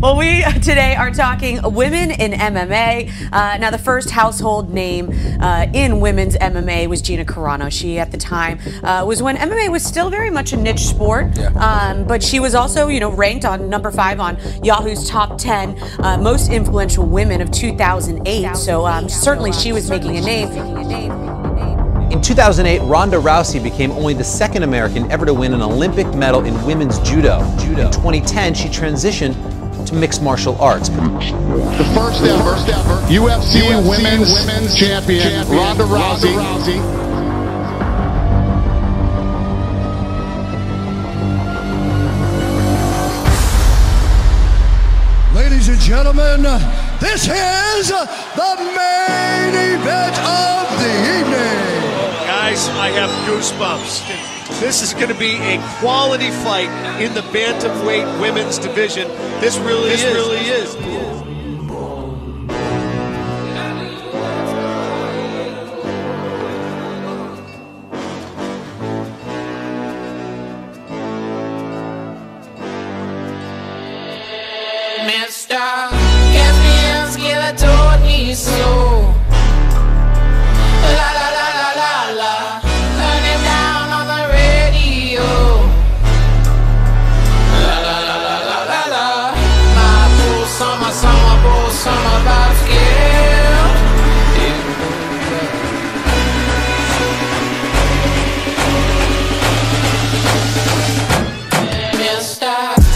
Well, we today are talking women in MMA. Uh, now, the first household name uh, in women's MMA was Gina Carano. She, at the time, uh, was when MMA was still very much a niche sport. Yeah. Um, but she was also, you know, ranked on number five on Yahoo's top 10 uh, most influential women of 2008. So um, certainly she was making a name. In 2008, Ronda Rousey became only the second American ever to win an Olympic medal in women's judo. judo. In 2010, she transitioned to mixed martial arts. The first ever, first ever UFC, UFC women's, women's champion, champion Ronda, Rousey. Ronda Rousey. Ladies and gentlemen, this is the main event of the evening. Guys, I have goosebumps. This is going to be a quality fight in the bantamweight women's division. This really this is. really is.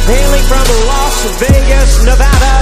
Hailing from Las Vegas, Nevada,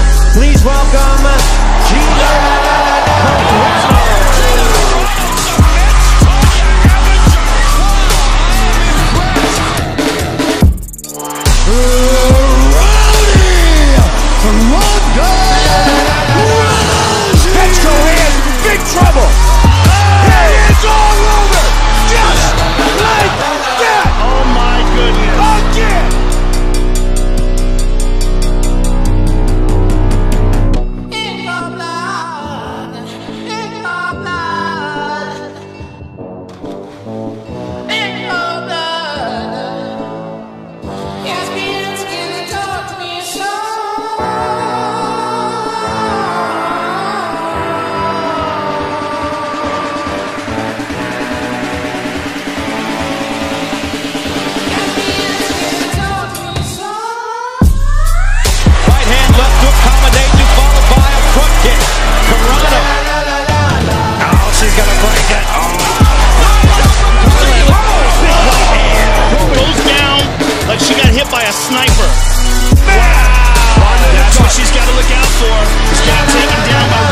forth. He's got taken down by